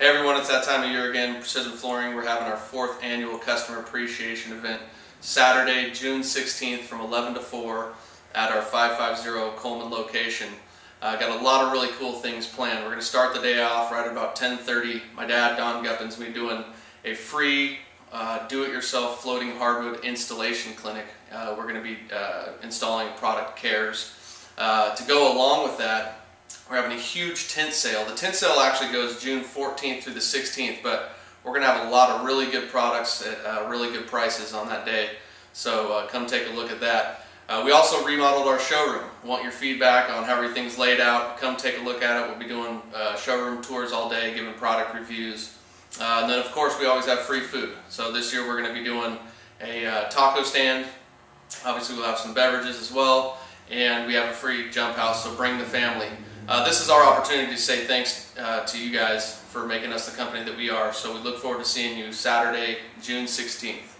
everyone, it's that time of year again. Precision Flooring. We're having our fourth annual customer appreciation event Saturday, June 16th from 11 to 4 at our 550 Coleman location. Uh, got a lot of really cool things planned. We're going to start the day off right about 10:30. My dad, Don Guppins, will be doing a free uh, do-it-yourself floating hardwood installation clinic. Uh, we're going to be uh, installing product cares. Uh, to go along with that, we're having a huge tent sale. The tent sale actually goes June 14th through the 16th, but we're going to have a lot of really good products at uh, really good prices on that day. So uh, come take a look at that. Uh, we also remodeled our showroom. Want your feedback on how everything's laid out? Come take a look at it. We'll be doing uh, showroom tours all day, giving product reviews. Uh, and then of course we always have free food. So this year we're going to be doing a uh, taco stand. Obviously we'll have some beverages as well. And we have a free jump house, so bring the family. Uh, this is our opportunity to say thanks uh, to you guys for making us the company that we are. So we look forward to seeing you Saturday, June 16th.